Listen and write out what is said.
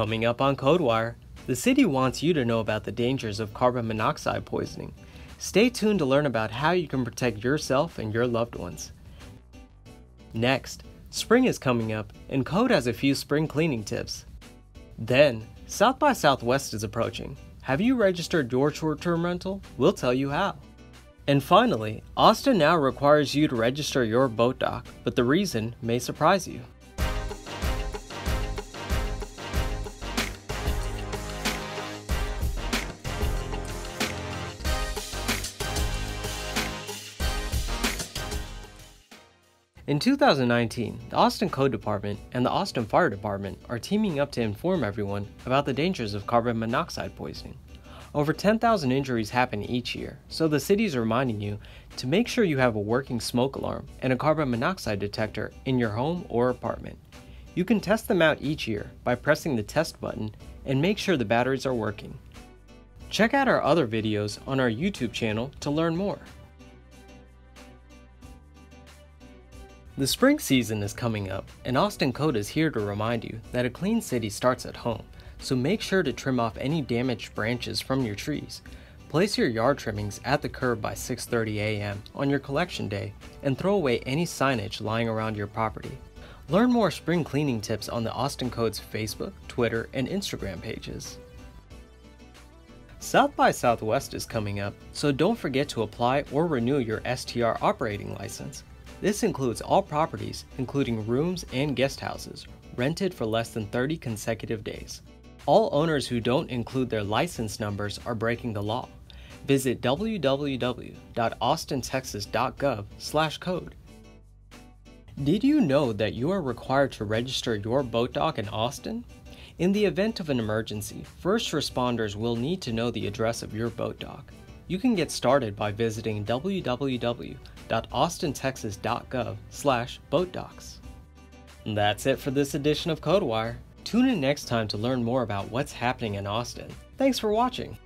Coming up on CodeWire, the city wants you to know about the dangers of carbon monoxide poisoning. Stay tuned to learn about how you can protect yourself and your loved ones. Next, spring is coming up, and Code has a few spring cleaning tips. Then, South by Southwest is approaching. Have you registered your short term rental? We'll tell you how. And finally, Austin now requires you to register your boat dock, but the reason may surprise you. In 2019, the Austin Code Department and the Austin Fire Department are teaming up to inform everyone about the dangers of carbon monoxide poisoning. Over 10,000 injuries happen each year, so the city is reminding you to make sure you have a working smoke alarm and a carbon monoxide detector in your home or apartment. You can test them out each year by pressing the test button and make sure the batteries are working. Check out our other videos on our YouTube channel to learn more. The spring season is coming up, and Austin Code is here to remind you that a clean city starts at home, so make sure to trim off any damaged branches from your trees. Place your yard trimmings at the curb by 6.30 a.m. on your collection day, and throw away any signage lying around your property. Learn more spring cleaning tips on the Austin Code's Facebook, Twitter, and Instagram pages. South by Southwest is coming up, so don't forget to apply or renew your STR operating license. This includes all properties, including rooms and guest houses, rented for less than 30 consecutive days. All owners who don't include their license numbers are breaking the law. Visit www.austintexas.gov/code. Did you know that you are required to register your boat dock in Austin? In the event of an emergency, first responders will need to know the address of your boat dock. You can get started by visiting www.austintexas.gov slash boatdocks. That's it for this edition of CodeWire. Tune in next time to learn more about what's happening in Austin. Thanks for watching.